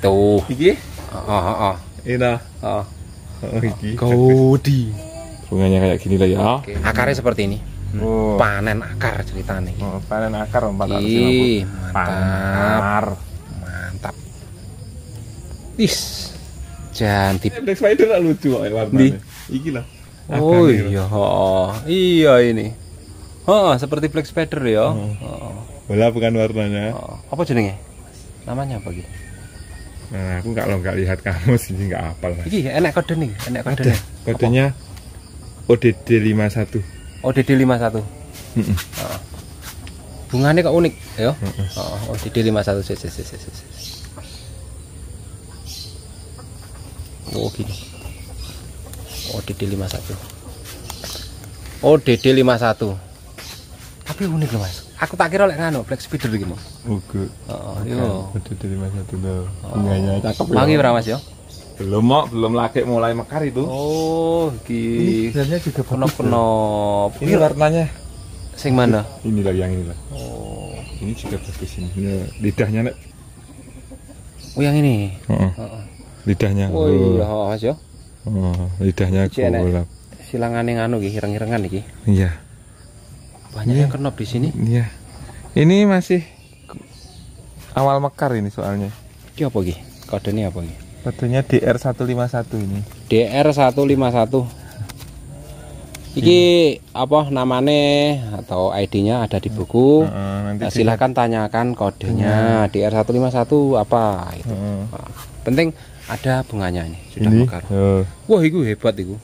Tuh. Iki? Heeh, heeh. Ini. Heeh. Oh, iki. Godi. Bunganya kayak gini lah ya. Oke. Akarnya seperti ini. Oh. Panen akar ceritanya. Oh, panen akar 450. Ih, mantap. Panar. Mantap. Is. Cantik. Black Spider lah lucu kok warnanya. Di? Iki lah. Oh iya, oh, iya ini. Oh, seperti Black Spider ya. Oh, Bola bukan warnanya. oh. Apa jenenge? Namanya apa gitu? Nah, aku kalau nggak lihat kamu sih nggak hafal. Mas. Iki enak kode nih, enak kode nih. kodenya ODD 51. ODD 51. Heeh. Bunganya kok unik ya. Heeh. Oh, ODD 51 sih sih sih sih. sih. Oh gini. ODD 51. ODD 51. Tapi unik loh Mas. Aku tak kira lek nganu Black Spider iki, Mas. Oke. Oh, yo. ODD 51 loh. Bunganya cakep ya. Wangi berapa Mas ya? Belum mau, belum lagi mulai mekar itu. Oh, iki Sebenarnya juga kenop-kenop. Ini warnanya. Sing mana? Ini lah yang ini lah. Oh. Ini juga bagus ini. Ini lidahnya nek. Oh, yang ini. Heeh. Heeh. Lidahnya. Oh iya, oh, Mas ya. Oh, lidahnya golap. Silangane nganu iki, ireng-irengan iki. Iya. Banyak Iya. yang kenop di sini. Iya. Ini masih awal mekar ini soalnya. Iki apa iki? Kodenya apa iki? Kodenya DR151 ini. DR151. Iki apa namanya atau ID-nya ada di buku. Nanti Nah, silahkan tanyakan kodenya DR151 apa itu. Heeh. Nah, penting ada bunganya ini sudah ini. mekar. Oh, Wah, itu hebat itu.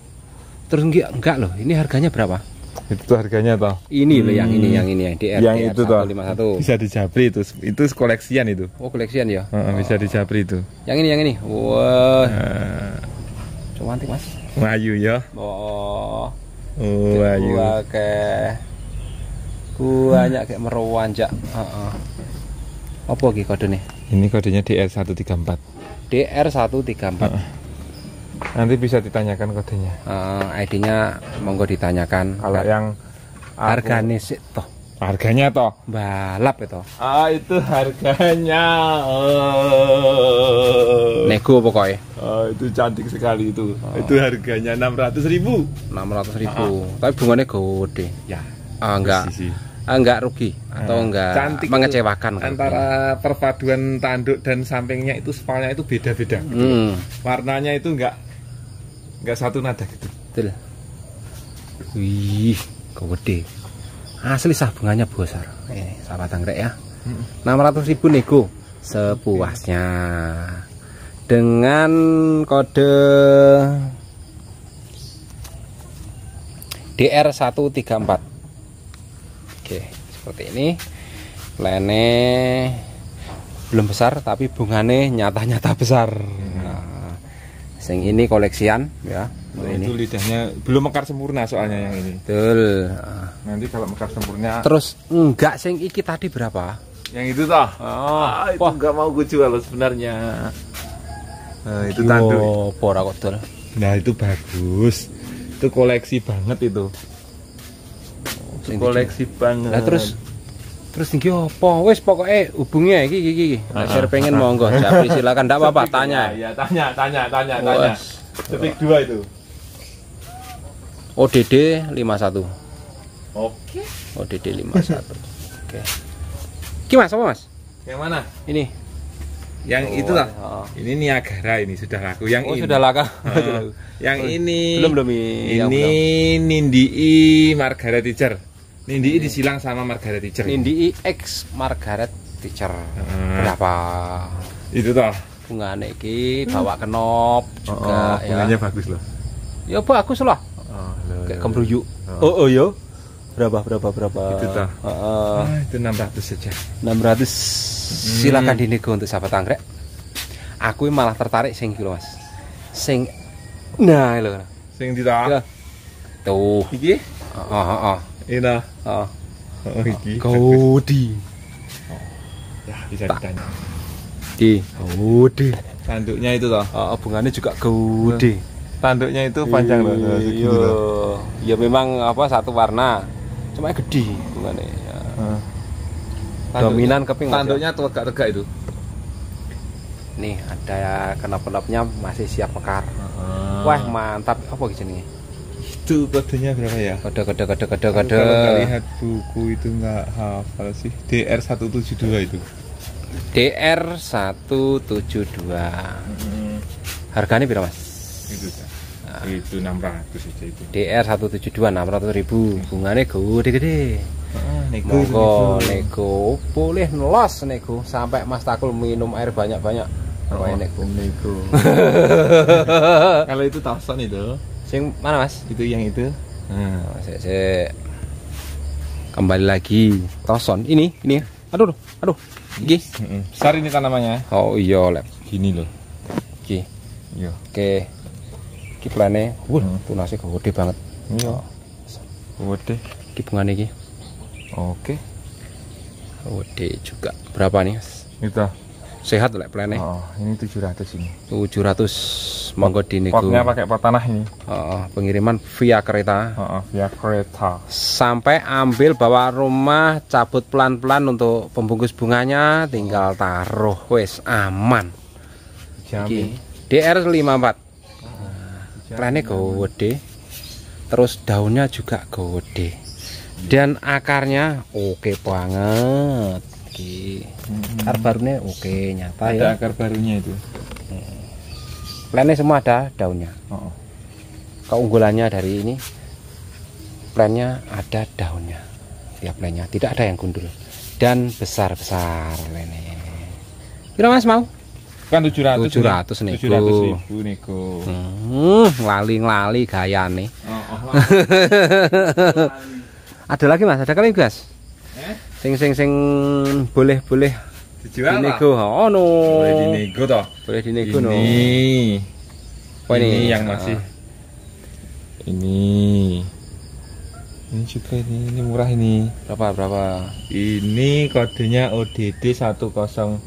Terus enggak, enggak loh, ini harganya berapa? Itu tuh harganya toh. Ini loh yang ini, yang ini yang DR, yang itu toh. DR151. Bisa dijabri itu. Itu koleksian itu. Oh, koleksian ya. Heeh, bisa dijabri itu. Yang ini, yang ini. Wah, Eh, cuma cantik, Mas. Wayu ya. Oh. Oh, Wayu. Gua ke banyak kayak meruanjak. Heeh. Apa iki kode nih? Ini kodenya DR134. DR134. Nanti bisa ditanyakan kodenya. Eh, ID-nya monggo ditanyakan. Kalau yang harganya sih toh harganya toh. balap itu. Ah, itu harganya. Oh. Nego pokoknya Oh, itu cantik sekali itu. Itu harganya 600.000 ribu. 600 ribu. Tapi bunganya gede. Ya, Ah, enggak, sih. ah, enggak rugi atau Ah, enggak cantik mengecewakan. itu. Antara perpaduan tanduk dan sampingnya itu spalnya itu beda-beda. Hmm, Warnanya itu enggak enggak satu nada gitu. betul. Wih, gede. Asli sah bunganya besar. Eh, sahabat anggrek ya. 600 ribu nego sepuasnya. Dengan kode DR134. Oke, seperti ini. Lene belum besar tapi bungane nyata-nyata besar. Nah, sing ini koleksian ya. Oh, ini. itu lidahnya belum mekar sempurna soalnya yang ini. Betul. Nah, Nanti kalau mekar sempurna Terus enggak sing iki tadi berapa? yang itu toh. Oh, Ah, itu wah. enggak mau gue jual loh sebenarnya. Nah, itu tanduk. Oh, pora kok dol. Nah, itu bagus. Itu koleksi banget itu. Sing koleksi banget. Lah terus terus iki apa? Wis pokoke hubungi ya iki iki iki. Nek Ah, share pengen monggo, Japri silakan enggak apa-apa tanya. Ya, tanya, tanya, tanya, tanya. Wes. Detik dua itu. ODD 51. Oke. ODD 51. Oke. Iki Mas, apa Mas? Yang mana? Ini. Yang Oh, itu lah. oh. Ini Niagara ini sudah laku. Yang Oh, ini. sudah laka. Ah, yang ini. Belum belum ini. yang Ini belum. Nindii Margaret Teacher. Nindii disilang sama Margaret Teacher. Nindi X Margaret Teacher. Ah. Berapa? Itu toh. Bungane iki bawa kenop Oh, juga ya. bunganya bagus loh. Ya bagus lah. Oh, loh, Kayak loh. kembruyuk. Oh. Oh, oh ya. Berapa berapa berapa? Itu toh. Heeh. Ah, itu 600 saja. 600 Hmm. silakan dinego untuk sahabat anggrek. Aku malah tertarik sing iki lho, Mas. Sing nah lho. Sing di toh. Ya. Tuh. Iki? Heeh heeh. Ini. Heeh. Oh, iki. Godi. Ya, bisa ditanya. Di. Godi. Tanduknya itu toh. Heeh, bunganya juga gede. Tanduknya itu panjang loh. Iya. Ya memang apa satu warna. Cuma gede bunganya. Ya. Ah. Dominan keping ya? Tanduknya tegak-tegak itu. nih ada kenop-kenopnya masih siap mekar Heeh. wah mantap apa gitu nih itu kodenya berapa ya? kode kode kode kode Aku kode Kalau lihat buku itu nggak hafal sih. DR 172 itu. DR 172 harganya berapa mas Itu ya. Itu 600 saja itu. DR 172 600 ribu bunganya gede gede Heeh, nego monggo nego. boleh nelos nego sampai mas takul minum air banyak banyak Oh, oh, nego nego. Kalau itu Tawson itu, sing mana mas itu yang itu. Nah, Oh, sik, sik. kembali lagi toson ini ini aduh aduh heeh. besar ini tanamannya. oh iya lep Gini loh. iki Iya. oke iki plane wah Hmm. tunasnya gede banget Iya. Waduh. iki bungane iki Oke. gede juga berapa nih mas Itu. sehat lek plane Oh, ini 700 ini. 700 monggo di nego Potnya pakai pot tanah ini. Oh, pengiriman via kereta Heeh, via kereta. sampai ambil bawa rumah cabut pelan-pelan untuk pembungkus bunganya tinggal taruh wes aman Jamin. Iki. DR 54 plannya gede terus daunnya juga gede dan akarnya oke banget Iki. akar barunya oke nyata Ada ya akar barunya itu. Plannya semua ada daunnya Oh, keunggulannya dari ini plannya ada daunnya tiap plannya tidak ada yang gundul dan besar-besar plannya Kira mas mau? Kan 700. 700 nih. nego. 700 ribu nego. Hmm, lali-lali gaya nih. Oh, oh, Ada lagi mas? Ada kali gas? Eh? Sing sing sing boleh boleh Dijual dinego. Oh no. Boleh dinego toh. Boleh dinego no. Ini. Oh, ini. ini yang masih. Ini. Ini juga ini, ini murah ini. Berapa berapa? Ini kodenya ODD 107.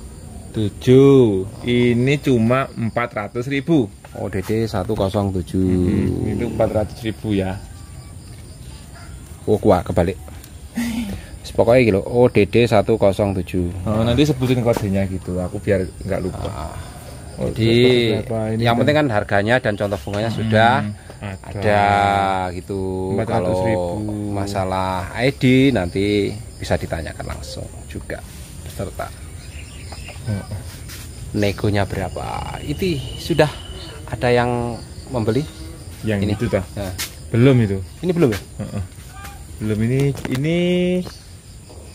Ini cuma 400 ribu. ODD 107. Hmm, itu 400 ribu ya. Oh kuat kebalik. Pokoknya gitu. ODD 107. Oh, nanti sebutin kodenya gitu. Aku biar nggak lupa. Ah, Oh, Jadi yang kan? penting kan harganya dan contoh bunganya sudah Hmm, ada gitu 400.000. kalau masalah ID nanti bisa ditanyakan langsung juga peserta negonya berapa itu sudah ada yang membeli Yang Ini. itu toh. Nah, Belum itu. ini belum ya Heeh. Belum ini ini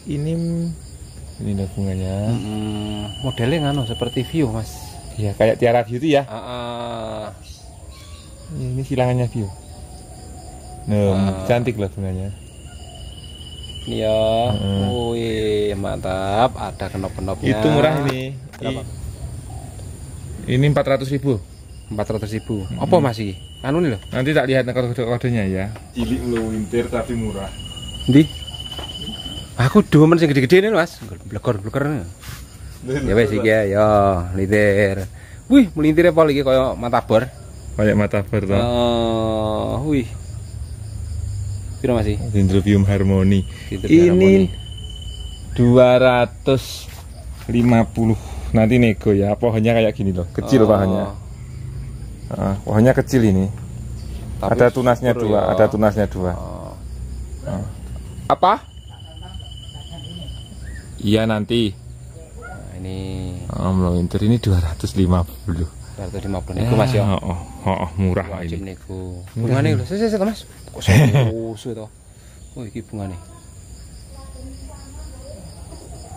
ini ini dah bunganya. Hmm, modelnya ngano seperti view mas Ya kayak Tiara Beauty ya. Ah, ah. Ini silangannya view. Nah, Ah. cantik lah bunganya. ini ya Heeh. wih mantap ada kenop-kenopnya Itu murah ini. Berapa? Ini 400 ribu. 400 ribu apa masih anu nih loh Nanti tak lihat kode-kodenya ya. Cilik winter tapi murah. Di. Aku dua men sing gede-gede nih mas. Blekor blekor. Ya wes iki ya, ya lintir. Wih, melintirnya apa lagi kaya matabor. Kayak mata toh. Oh, wih. Piro masih? Dendrobium harmoni. Ini 250 nanti nego ya pohonnya kayak gini loh kecil Oh, pohonnya Ah, pohonnya kecil ini tapi ada tunasnya dua ya. ada tunasnya dua Oh. apa iya nanti Nah, ini oh, melontir ini 250 250 nego mas ya. oh, oh, oh, oh, murah lah Wajib ini. Murah Bungane lho, sik sik Mas. Kok susu to. Oh, iki bungane.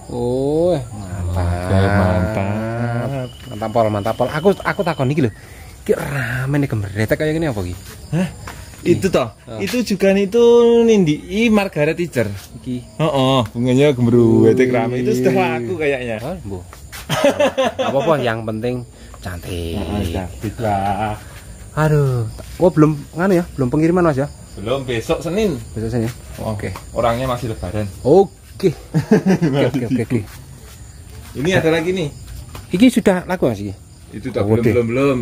Oh, mantap. Oke, mantap. Mantap pol, mantap pol. Aku aku takon iki lho. Iki rame nih gembretek kayak gini apa iki? Hah? Itu toh Oh. itu juga itu nindi i Margaret Teacher Iki. oh, oh bunganya gemeru wetek rame itu sudah laku kayaknya Oh, Bu. apa-apa yang penting cantik. Oh, cantik lah Aduh. Oh, belum nganu ya? Belum pengiriman Mas ya? belum besok Senin Besok sini. Oke, orangnya masih lebaran. Oke. Oke, oke, oke, oke. Ini ada lagi nih. Iki sudah laku Mas iki? Itu tak Oh, belum deh. belum belum.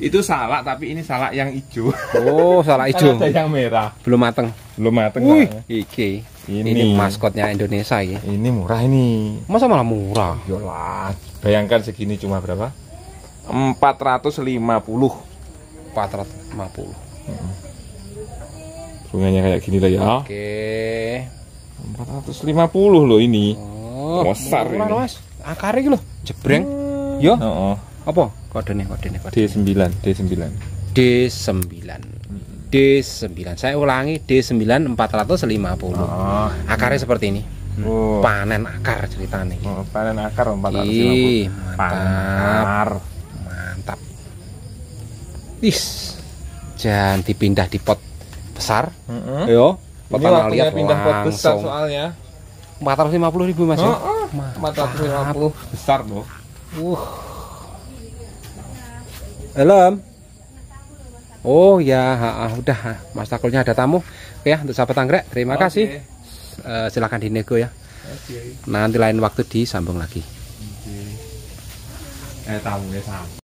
Itu salak tapi ini salak yang hijau. Oh, salah Kan hijau. ada yang merah. Belum mateng. Belum mateng. Wih, iki. Ini. Ini. maskotnya Indonesia ini. Ini murah ini. Masa malah murah? Yolah. Bayangkan segini cuma berapa? 450 450 bunganya kayak gini lah ya oke 450 loh ini oh, Besar murah, ini. mas akar iki lho jebreng yo oh, oh. apa kodenya kodenya kode D9 D9 D9 D9 saya ulangi D9 450 oh, akarnya seperti ini. Oh. panen akar ceritanya. Oh, panen akar 450 Ih, mantap. akar. Mantap. Is jangan dipindah di pot besar. Heeh. yo ini pot tanah waktunya liat pindah pot besar soalnya. 450 ribu mas oh, oh. 450 besar loh Uh. Helm. Oh ya, ha, ha, udah ha. Mas Takulnya ada tamu. Oke ya, untuk sahabat anggrek, terima Oke. kasih. Eh, silakan dinego ya. Oke. Nanti lain waktu disambung lagi. Eh tamu ya sama